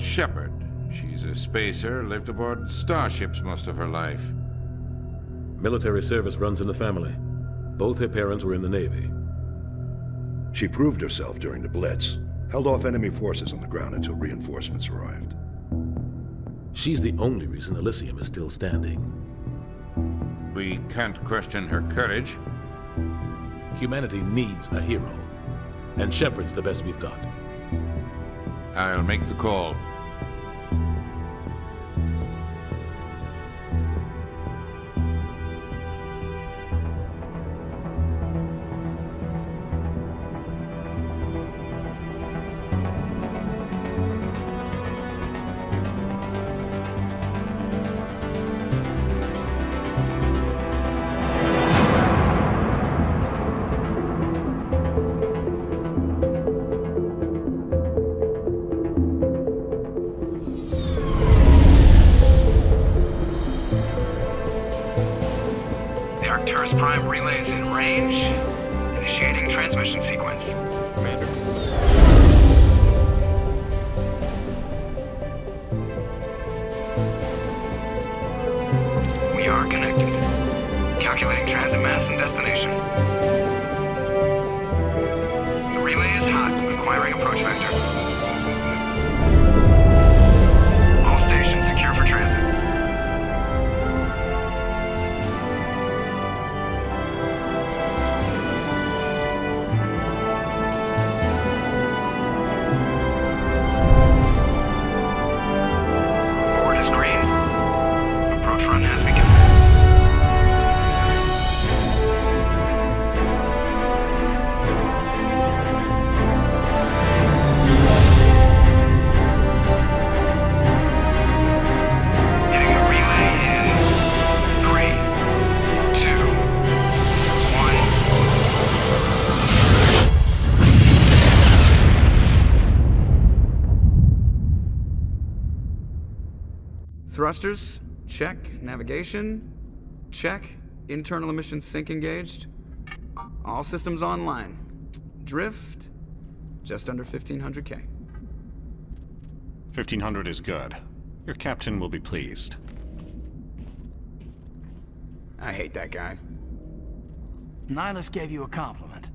Well, Shepard? She's a spacer, lived aboard starships most of her life. Military service runs in the family. Both her parents were in the Navy. She proved herself during the Blitz, held off enemy forces on the ground until reinforcements arrived. She's the only reason Elysium is still standing. We can't question her courage. Humanity needs a hero, and Shepard's the best we've got. I'll make the call. Arcturus Prime relay is in range. Initiating transmission sequence. Thrusters, check. Navigation, check. Internal emissions sink engaged. All systems online. Drift, just under 1500k. 1500 is good. Your captain will be pleased. I hate that guy. Nihlus gave you a compliment.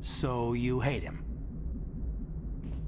So you hate him.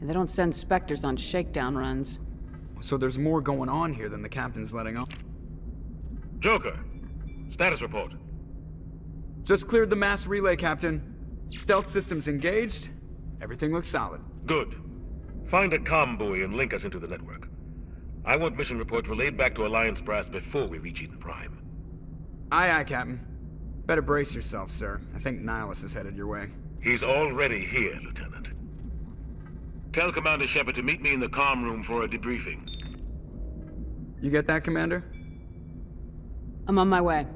They don't send Spectres on shakedown runs. So there's more going on here than the captain's letting on. Joker, status report. Just cleared the mass relay, Captain. Stealth systems engaged. Everything looks solid. Good. Find a comm buoy and link us into the network. I want mission reports relayed back to Alliance Brass before we reach Eden Prime. Aye, aye, Captain. Better brace yourself, sir. I think Nihlus is headed your way. He's already here, Lieutenant. Tell Commander Shepard to meet me in the comm room for a debriefing. You get that, Commander? I'm on my way.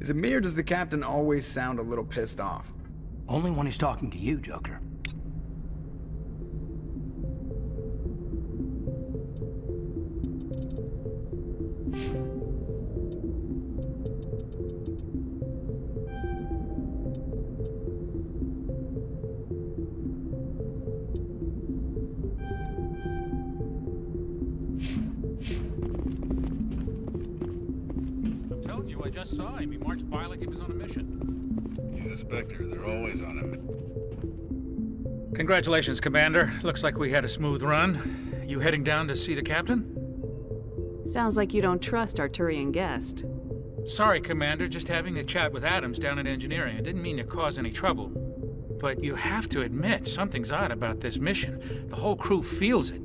Is it me or does the captain always sound a little pissed off? Only when he's talking to you, Joker. Congratulations, Commander. Looks like we had a smooth run. You heading down to see the captain? Sounds like you don't trust our Turian guest. Sorry, Commander, just having a chat with Adams down at engineering. I didn't mean to cause any trouble. But you have to admit, something's odd about this mission. The whole crew feels it.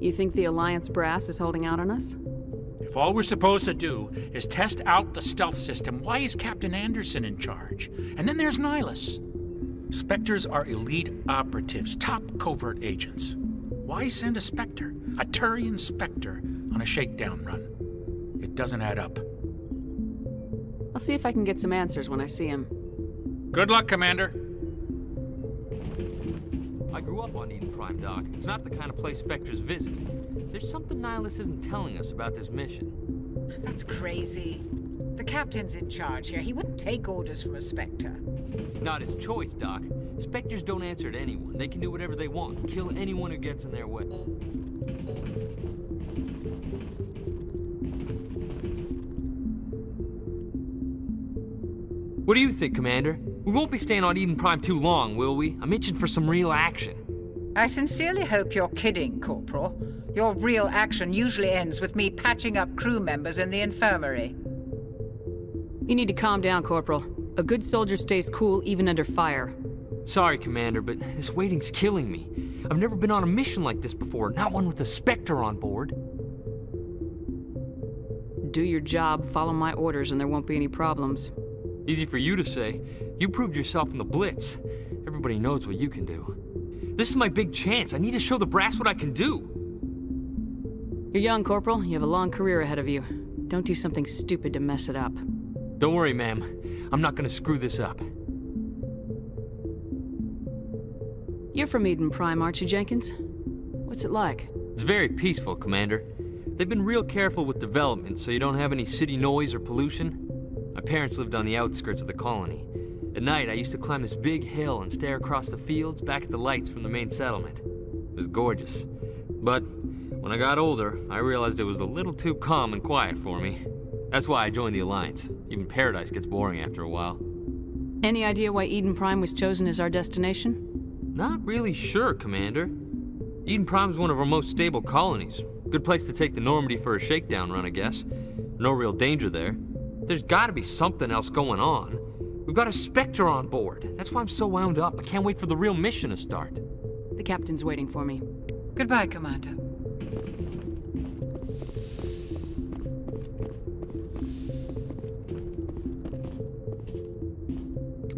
You think the Alliance brass is holding out on us? If all we're supposed to do is test out the stealth system, why is Captain Anderson in charge? And then there's Nihlus. Spectres are elite operatives, top covert agents. Why send a Spectre, a Turian Spectre, on a shakedown run? It doesn't add up. I'll see if I can get some answers when I see him. Good luck, Commander. I grew up on Eden Prime, Doc. It's not the kind of place Spectres visit. There's something Nihlus isn't telling us about this mission. That's crazy. The captain's in charge here. He wouldn't take orders from a Spectre. Not his choice, Doc. Spectres don't answer to anyone. They can do whatever they want, kill anyone who gets in their way. What do you think, Commander? We won't be staying on Eden Prime too long, will we? I'm itching for some real action. I sincerely hope you're kidding, Corporal. Your real action usually ends with me patching up crew members in the infirmary. You need to calm down, Corporal. A good soldier stays cool even under fire. Sorry, Commander, but this waiting's killing me. I've never been on a mission like this before, not one with a Spectre on board. Do your job, follow my orders, and there won't be any problems. Easy for you to say. You proved yourself in the Blitz. Everybody knows what you can do. This is my big chance. I need to show the brass what I can do. You're young, Corporal. You have a long career ahead of you. Don't do something stupid to mess it up. Don't worry, ma'am. I'm not gonna screw this up. You're from Eden Prime, aren't you, Jenkins? What's it like? It's very peaceful, Commander. They've been real careful with development so you don't have any city noise or pollution. My parents lived on the outskirts of the colony. At night, I used to climb this big hill and stare across the fields back at the lights from the main settlement. It was gorgeous. But when I got older, I realized it was a little too calm and quiet for me. That's why I joined the Alliance. Even Paradise gets boring after a while. Any idea why Eden Prime was chosen as our destination? Not really sure, Commander. Eden Prime's one of our most stable colonies. Good place to take the Normandy for a shakedown run, I guess. No real danger there. There's gotta be something else going on. We've got a Spectre on board. That's why I'm so wound up. I can't wait for the real mission to start. The captain's waiting for me. Goodbye, Commander.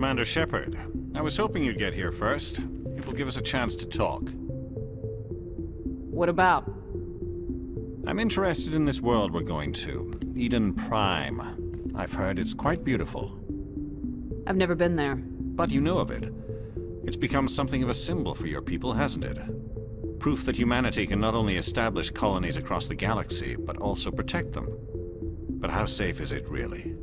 Commander Shepard, I was hoping you'd get here first. It will give us a chance to talk. What about? I'm interested in this world we're going to, Eden Prime. I've heard it's quite beautiful. I've never been there. But you know of it. It's become something of a symbol for your people, hasn't it? Proof that humanity can not only establish colonies across the galaxy, but also protect them. But how safe is it, really?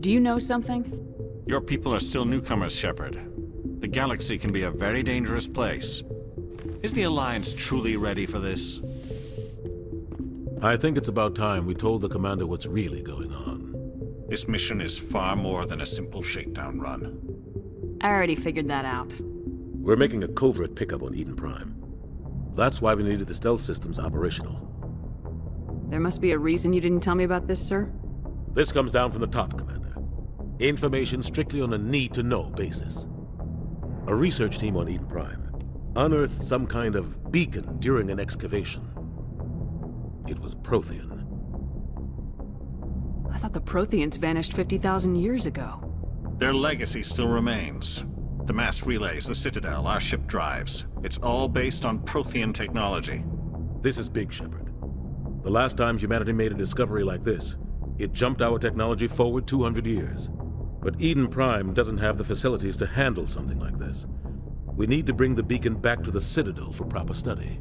Do you know something? Your people are still newcomers, Shepard. The galaxy can be a very dangerous place. Is the Alliance truly ready for this? I think it's about time we told the Commander what's really going on. This mission is far more than a simple shakedown run. I already figured that out. We're making a covert pickup on Eden Prime. That's why we needed the stealth systems operational. There must be a reason you didn't tell me about this, sir? This comes down from the top, Commander. Information strictly on a need-to-know basis. A research team on Eden Prime unearthed some kind of beacon during an excavation. It was Prothean. I thought the Protheans vanished 50,000 years ago. Their legacy still remains. The mass relays, the Citadel, our ship drives. It's all based on Prothean technology. This is big, Shepard. The last time humanity made a discovery like this, it jumped our technology forward 200 years. But Eden Prime doesn't have the facilities to handle something like this. We need to bring the beacon back to the Citadel for proper study.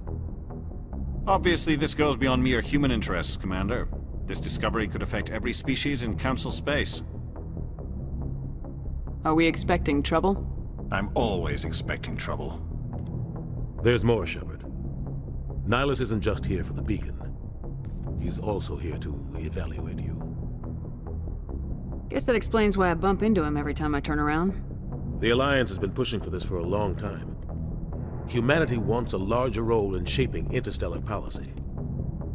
Obviously, this goes beyond mere human interests, Commander. This discovery could affect every species in Council space. Are we expecting trouble? I'm always expecting trouble. There's more, Shepard. Nihlus isn't just here for the beacon. He's also here to evaluate you. Guess that explains why I bump into him every time I turn around. The Alliance has been pushing for this for a long time. Humanity wants a larger role in shaping interstellar policy.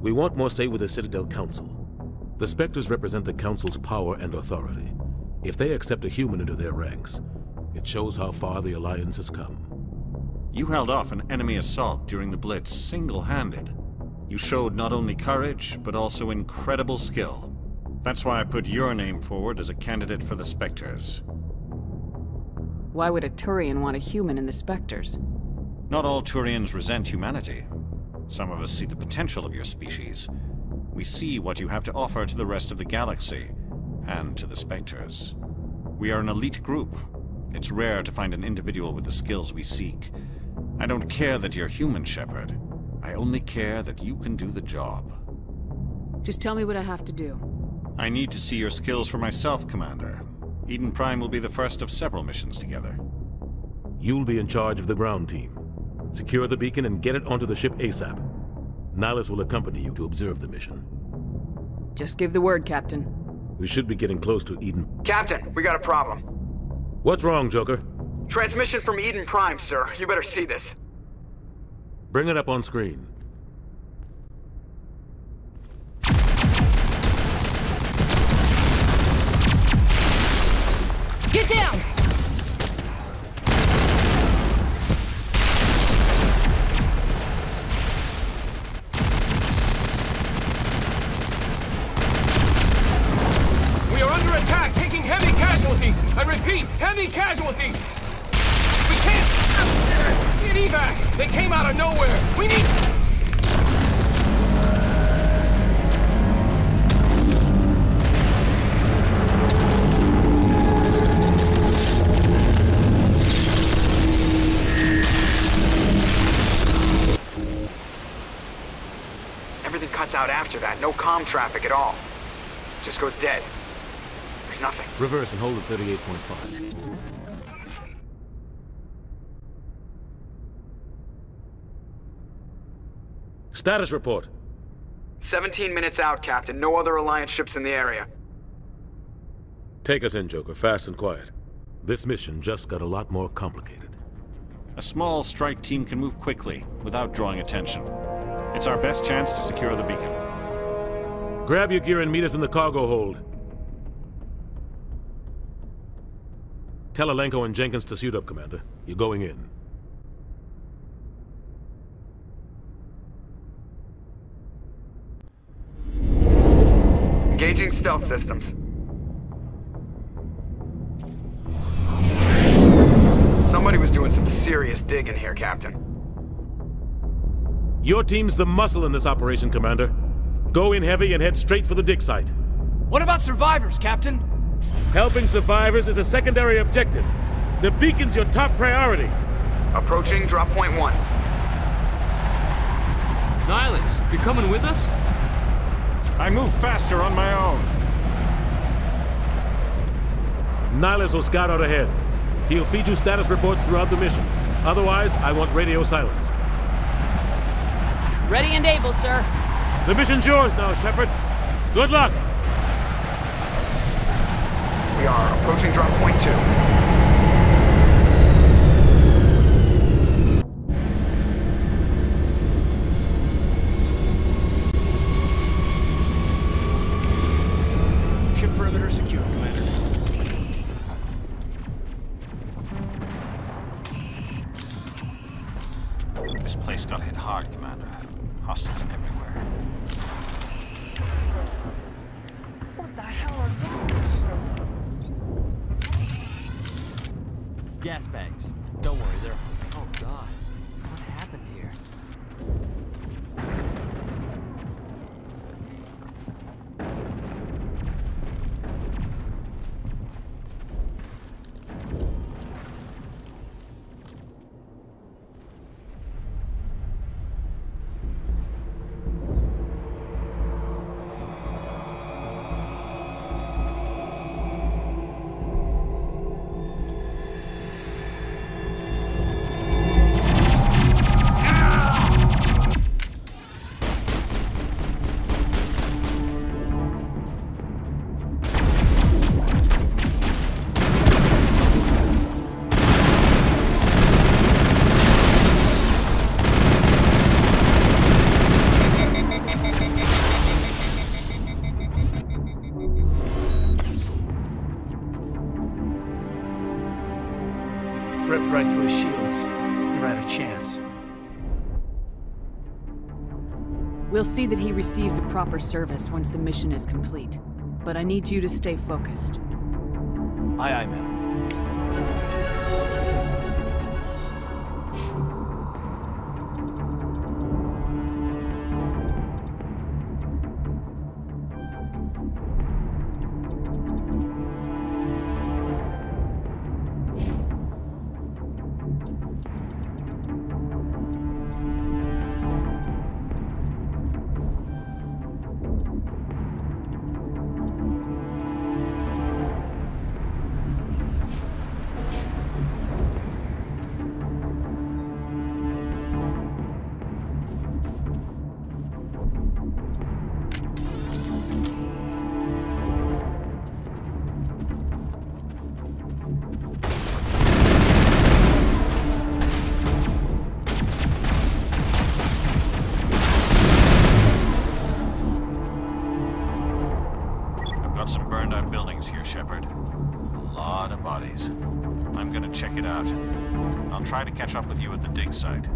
We want more say with the Citadel Council. The Spectres represent the Council's power and authority. If they accept a human into their ranks, it shows how far the Alliance has come. You held off an enemy assault during the Blitz single-handed. You showed not only courage, but also incredible skill. That's why I put your name forward as a candidate for the Spectres. Why would a Turian want a human in the Spectres? Not all Turians resent humanity. Some of us see the potential of your species. We see what you have to offer to the rest of the galaxy, and to the Spectres. We are an elite group. It's rare to find an individual with the skills we seek. I don't care that you're human, Shepard. I only care that you can do the job. Just tell me what I have to do. I need to see your skills for myself, Commander. Eden Prime will be the first of several missions together. You'll be in charge of the ground team. Secure the beacon and get it onto the ship ASAP. Nihlus will accompany you to observe the mission. Just give the word, Captain. We should be getting close to Eden. Captain, we got a problem. What's wrong, Joker? Transmission from Eden Prime, sir. You better see this. Bring it up on screen. Get down! Comm traffic at all. Just goes dead. There's nothing. Reverse and hold at 38.5. Status report. 17 minutes out, Captain. No other Alliance ships in the area. Take us in, Joker, fast and quiet. This mission just got a lot more complicated. A small strike team can move quickly, without drawing attention. It's our best chance to secure the beacon. Grab your gear and meet us in the cargo hold. Tell Alenko and Jenkins to suit up, Commander. You're going in. Engaging stealth systems. Somebody was doing some serious digging here, Captain. Your team's the muscle in this operation, Commander. Go in heavy and head straight for the dig site. What about survivors, Captain? Helping survivors is a secondary objective. The beacon's your top priority. Approaching drop point one. Nihlus, you're coming with us? I move faster on my own. Nihlus will scout out ahead. He'll feed you status reports throughout the mission. Otherwise, I want radio silence. Ready and able, sir. The mission's yours now, Shepard. Good luck. We are approaching drop point two. See that he receives a proper service once the mission is complete. But I need you to stay focused. Aye, aye, ma'am. bodies here, Shepard. A lot of bodies. I'm gonna check it out. I'll try to catch up with you at the dig site.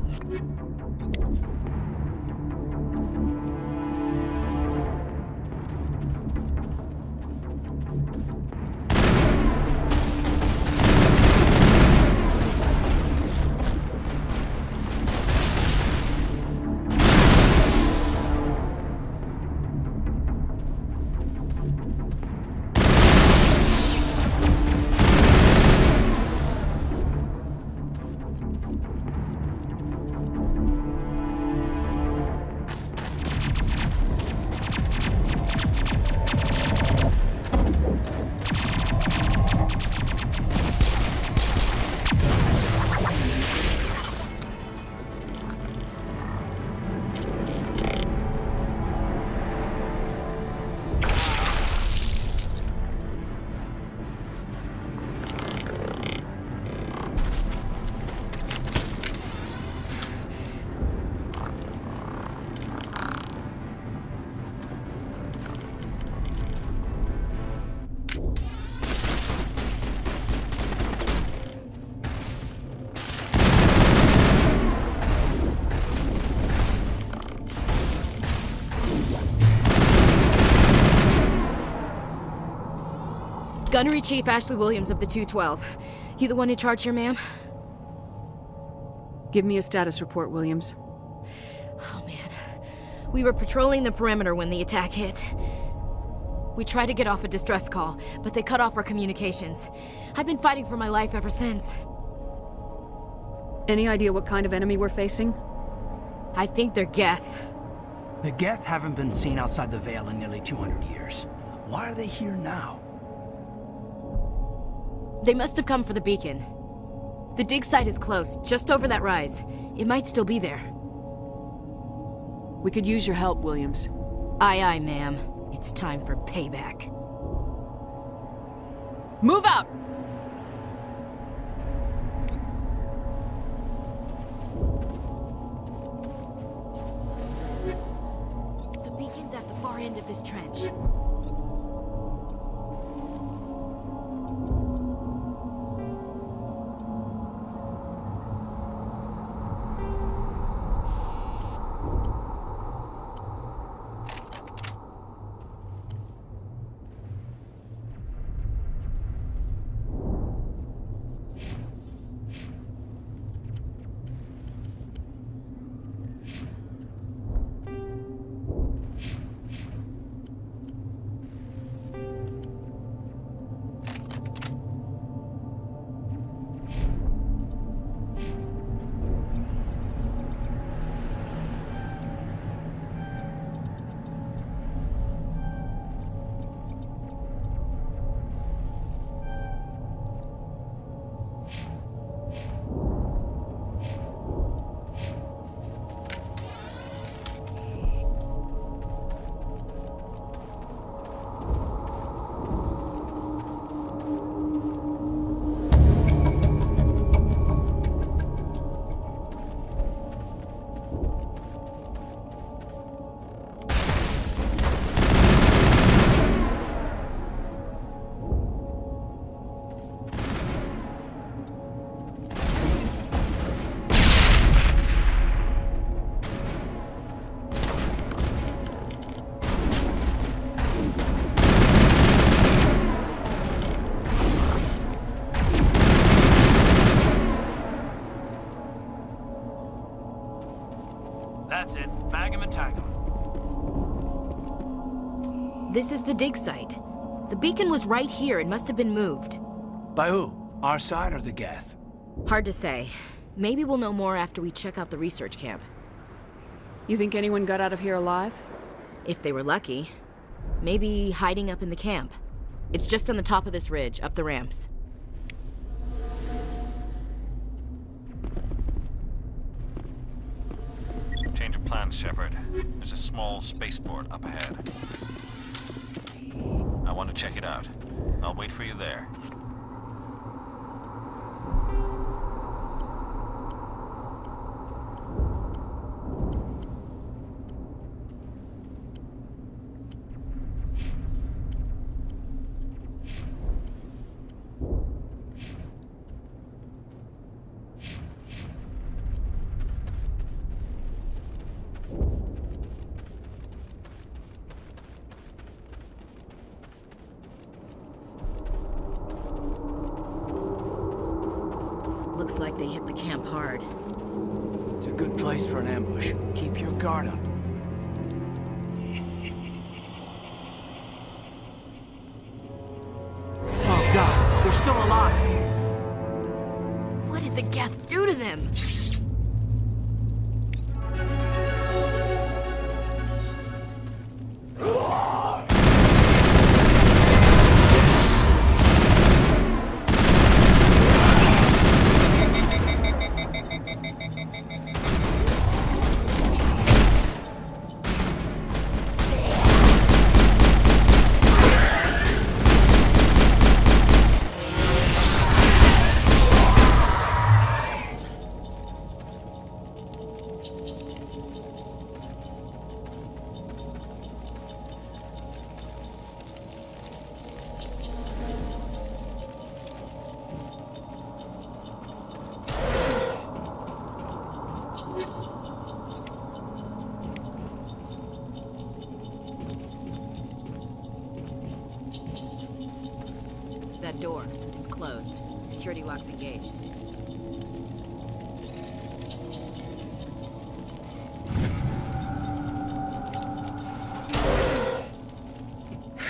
Gunnery Chief Ashley Williams of the 212. You the one in charge here, ma'am? Give me a status report, Williams. Oh, man. We were patrolling the perimeter when the attack hit. We tried to get off a distress call, but they cut off our communications. I've been fighting for my life ever since. Any idea what kind of enemy we're facing? I think they're Geth. The Geth haven't been seen outside the Veil in nearly 200 years. Why are they here now? They must have come for the beacon. The dig site is close, just over that rise. It might still be there. We could use your help, Williams. Aye, aye, ma'am. It's time for payback. Move out! The beacon's at the far end of this trench. This is the dig site. The beacon was right here. It must have been moved. By who? Our side or the Geth? Hard to say. Maybe we'll know more after we check out the research camp. You think anyone got out of here alive? If they were lucky. Maybe hiding up in the camp. It's just on the top of this ridge, up the ramps. Change of plans, Shepard. There's a small spaceport up ahead. I want to check it out. I'll wait for you there. Camp hard. It's a good place for an ambush. Keep your guard up. Oh god, they're still alive! What did the Geth do to them?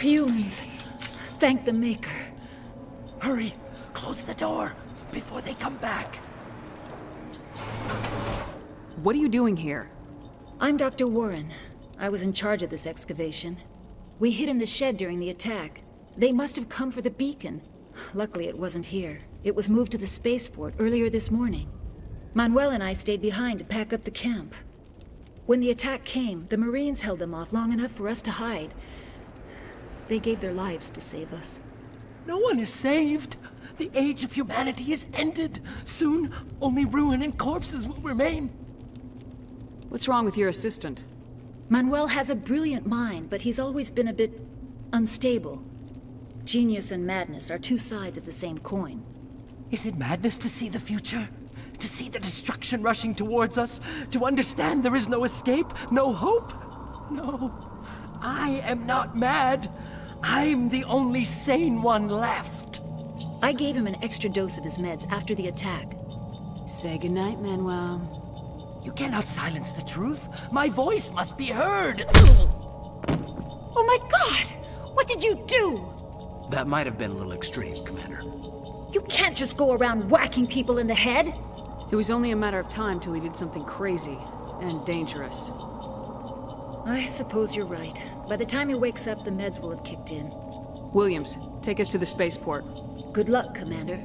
Humans. Thank the Maker. Hurry! Close the door before they come back. What are you doing here? I'm Dr. Warren. I was in charge of this excavation. We hid in the shed during the attack. They must have come for the beacon. Luckily, it wasn't here. It was moved to the spaceport earlier this morning. Manuel and I stayed behind to pack up the camp. When the attack came, the Marines held them off long enough for us to hide. They gave their lives to save us. No one is saved. The age of humanity is ended. Soon, only ruin and corpses will remain. What's wrong with your assistant? Manuel has a brilliant mind, but he's always been a bit unstable. Genius and madness are two sides of the same coin. Is it madness to see the future? To see the destruction rushing towards us? To understand there is no escape? No hope? No. I am not mad. I'm the only sane one left. I gave him an extra dose of his meds after the attack. Say goodnight, Manuel. You cannot silence the truth. My voice must be heard. Oh my god! What did you do? That might have been a little extreme, Commander. You can't just go around whacking people in the head. It was only a matter of time till he did something crazy and dangerous. I suppose you're right. By the time he wakes up, the meds will have kicked in. Williams, take us to the spaceport. Good luck, Commander.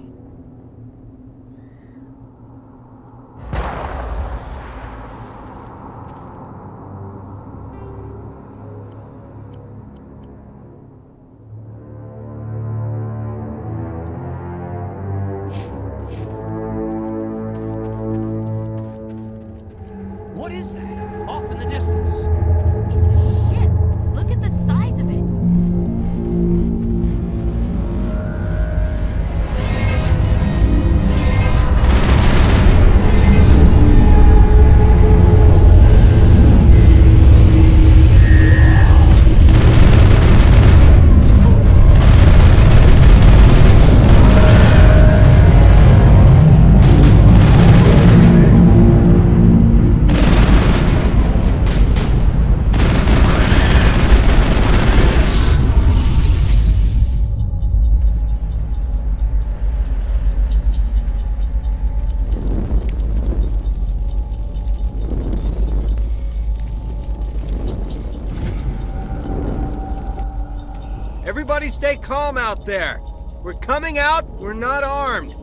Calm out there. We're coming out, we're not armed.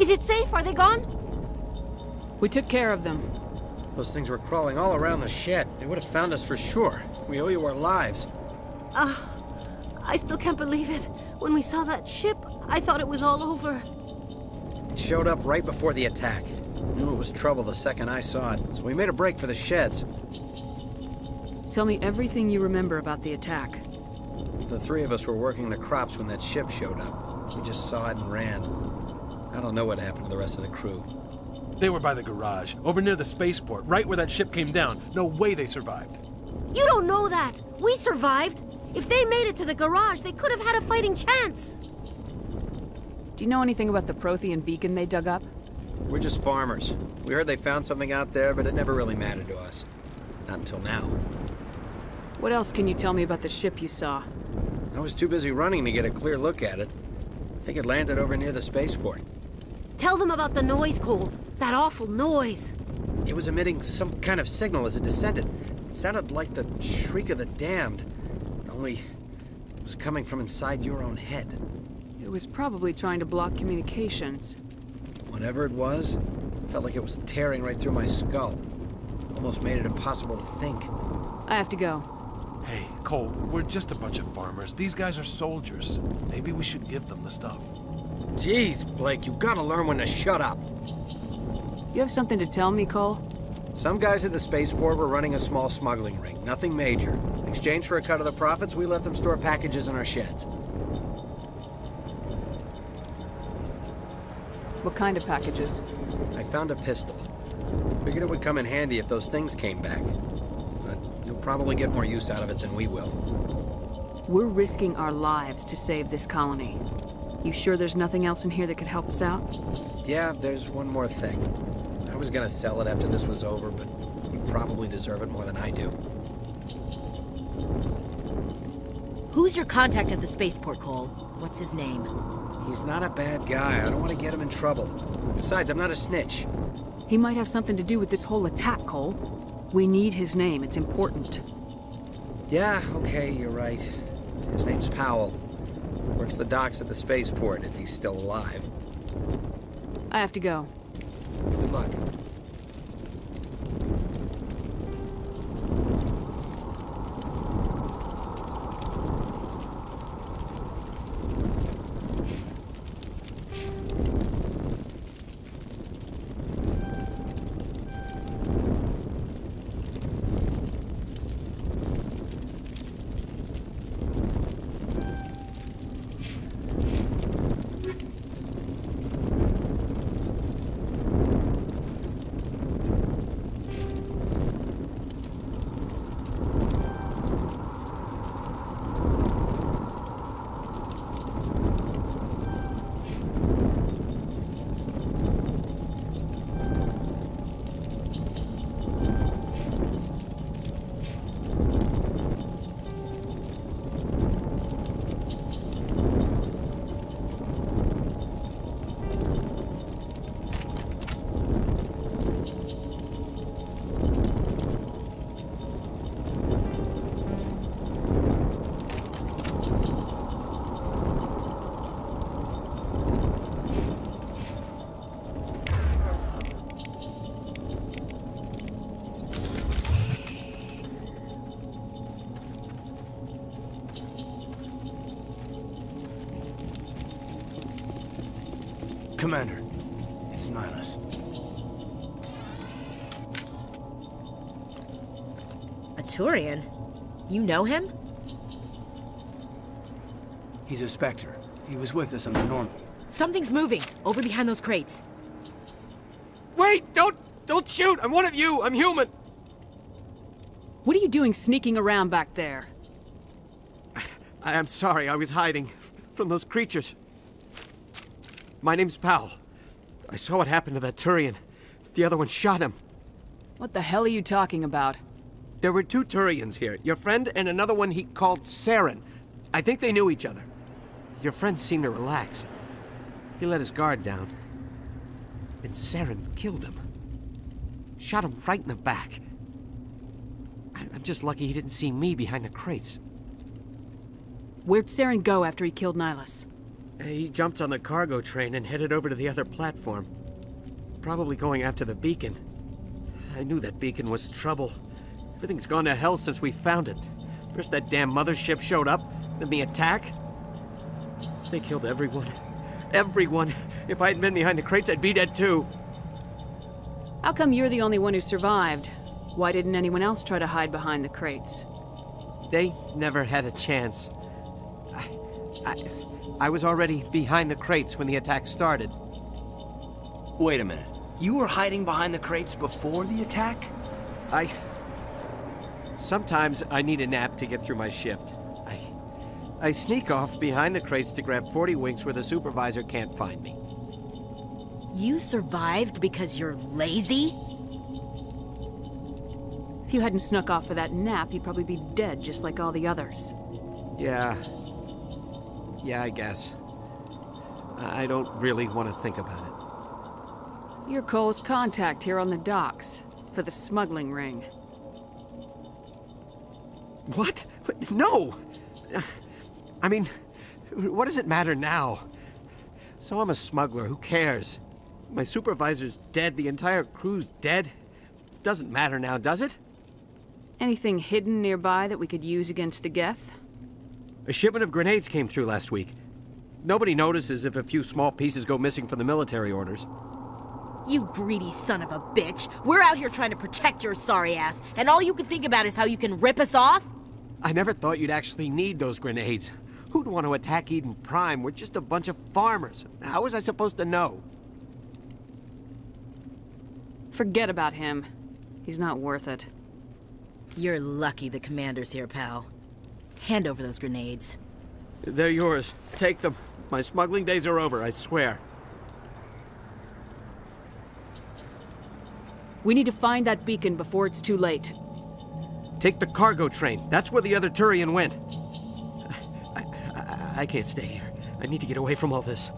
Is it safe? Are they gone? We took care of them. Those things were crawling all around the shed. They would have found us for sure. We owe you our lives. Uh, I still can't believe it. When we saw that ship, I thought it was all over. It showed up right before the attack. Knew it was trouble the second I saw it, so we made a break for the sheds. Tell me everything you remember about the attack. The three of us were working the crops when that ship showed up. We just saw it and ran. I don't know what happened to the rest of the crew. They were by the garage, over near the spaceport, right where that ship came down. No way they survived. You don't know that. We survived. If they made it to the garage, they could have had a fighting chance. Do you know anything about the Prothean beacon they dug up? We're just farmers. We heard they found something out there, but it never really mattered to us. Not until now. What else can you tell me about the ship you saw? I was too busy running to get a clear look at it. I think it landed over near the spaceport. Tell them about the noise, Cole. That awful noise. It was emitting some kind of signal as it descended. It sounded like the shriek of the damned, only it was coming from inside your own head. It was probably trying to block communications. Whatever it was, it felt like it was tearing right through my skull. Almost made it impossible to think. I have to go. Hey, Cole, we're just a bunch of farmers. These guys are soldiers. Maybe we should give them the stuff. Jeez, Blake, you gotta learn when to shut up. You have something to tell me, Cole? Some guys at the spaceport were running a small smuggling ring, nothing major. In exchange for a cut of the profits, we let them store packages in our sheds. What kind of packages? I found a pistol. Figured it would come in handy if those things came back. But you'll probably get more use out of it than we will. We're risking our lives to save this colony. You sure there's nothing else in here that could help us out? Yeah, there's one more thing. I was gonna sell it after this was over, but you probably deserve it more than I do. Who's your contact at the spaceport, Cole? What's his name? He's not a bad guy. I don't want to get him in trouble. Besides, I'm not a snitch. He might have something to do with this whole attack, Cole. We need his name. It's important. Yeah, okay, you're right. His name's Powell. Works the docks at the spaceport, if he's still alive. I have to go. Good luck. A Turian? You know him? He's a Spectre. He was with us on the Norm. Something's moving, over behind those crates. Wait! Don't... don't shoot! I'm one of you! I'm human! What are you doing sneaking around back there? I am sorry, I was hiding from those creatures. My name's Powell. I saw what happened to that Turian. The other one shot him. What the hell are you talking about? There were two Turians here. Your friend and another one he called Saren. I think they knew each other. Your friend seemed to relax. He let his guard down. And Saren killed him. Shot him right in the back. I- I'm just lucky he didn't see me behind the crates. Where'd Saren go after he killed Nihlus? He jumped on the cargo train and headed over to the other platform. Probably going after the beacon. I knew that beacon was trouble. Everything's gone to hell since we found it. First that damn mothership showed up, then the attack. They killed everyone. Everyone. If I had been behind the crates, I'd be dead too. How come you're the only one who survived? Why didn't anyone else try to hide behind the crates? They never had a chance. I, I, I was already behind the crates when the attack started. Wait a minute. You were hiding behind the crates before the attack? I. Sometimes I need a nap to get through my shift. I. I sneak off behind the crates to grab 40 winks where the supervisor can't find me. You survived because you're lazy? If you hadn't snuck off for that nap, you'd probably be dead just like all the others. Yeah. Yeah, I guess. I don't really want to think about it. You're Cole's contact here on the docks for the smuggling ring. What? No! I mean, what does it matter now? So I'm a smuggler, who cares? My supervisor's dead, the entire crew's dead. Doesn't matter now, does it? Anything hidden nearby that we could use against the Geth? A shipment of grenades came through last week. Nobody notices if a few small pieces go missing from the military orders. You greedy son of a bitch. We're out here trying to protect your sorry ass, and all you can think about is how you can rip us off? I never thought you'd actually need those grenades. Who'd want to attack Eden Prime? We're just a bunch of farmers. How was I supposed to know? Forget about him. He's not worth it. You're lucky the commander's here, pal. Hand over those grenades. They're yours. Take them. My smuggling days are over, I swear. We need to find that beacon before it's too late. Take the cargo train. That's where the other Turian went. I, I, I can't stay here. I need to get away from all this.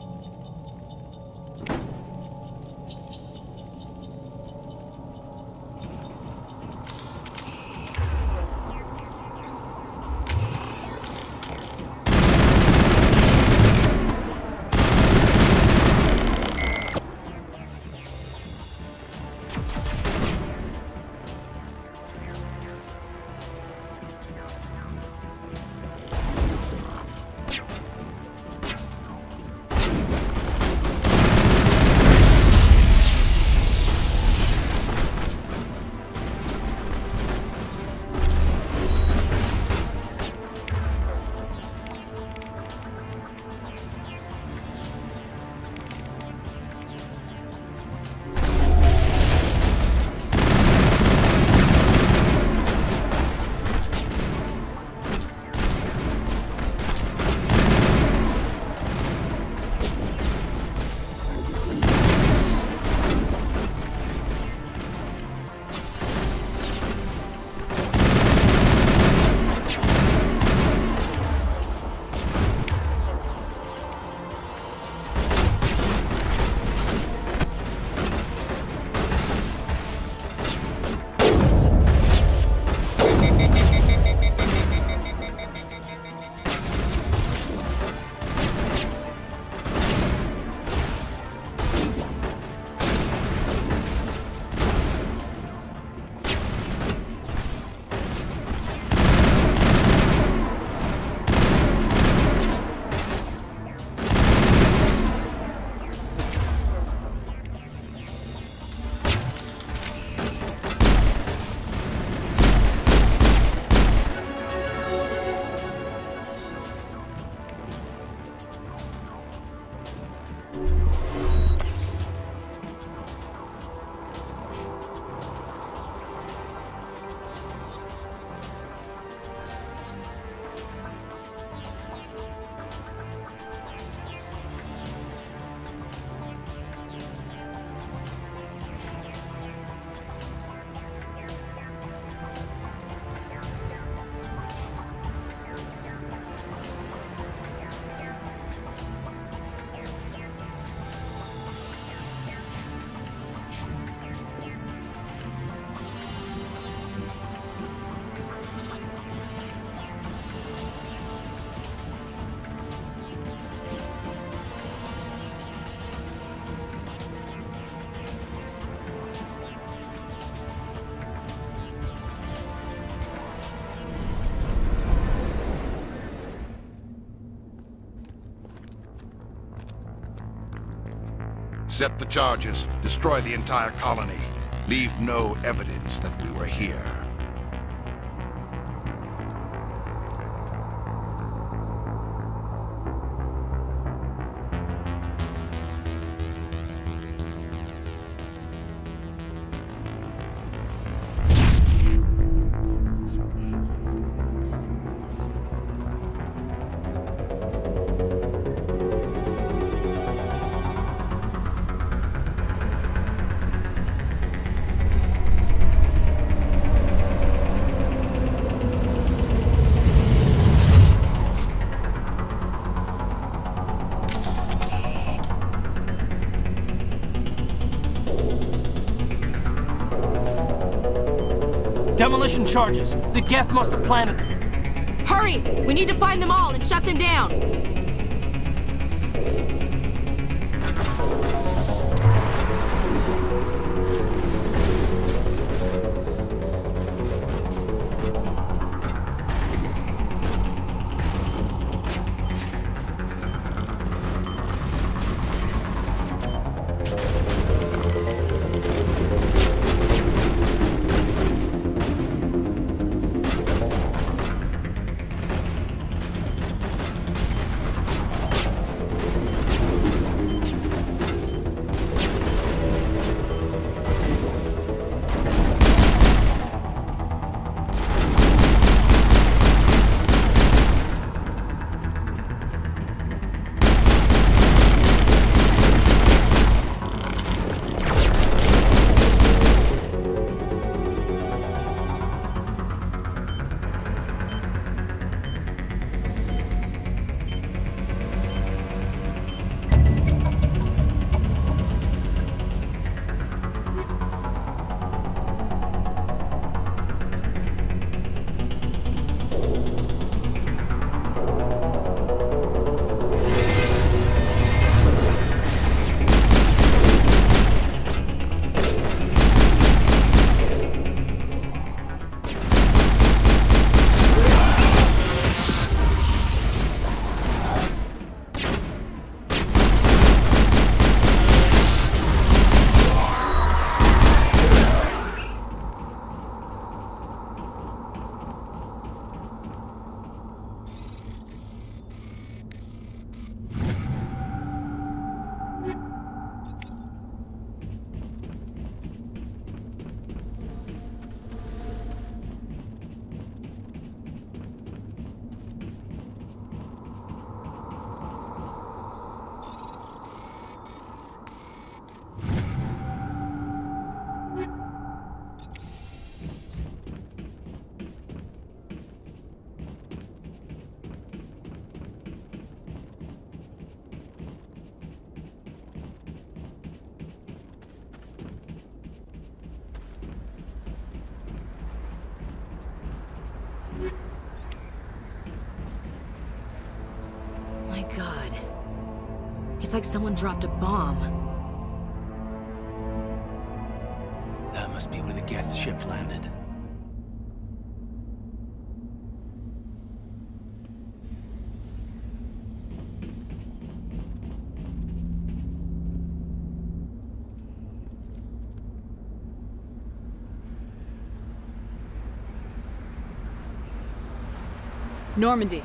Set the charges. Destroy the entire colony. Leave no evidence that we were here. Charges. The Geth must have planted them. Hurry! We need to find them all and shut them down! Like someone dropped a bomb. That must be where the Geth ship landed. Normandy,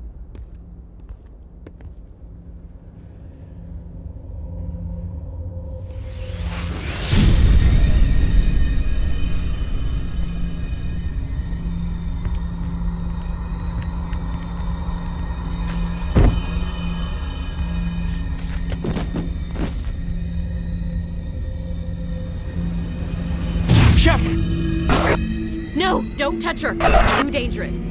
Don't touch her! It's too dangerous.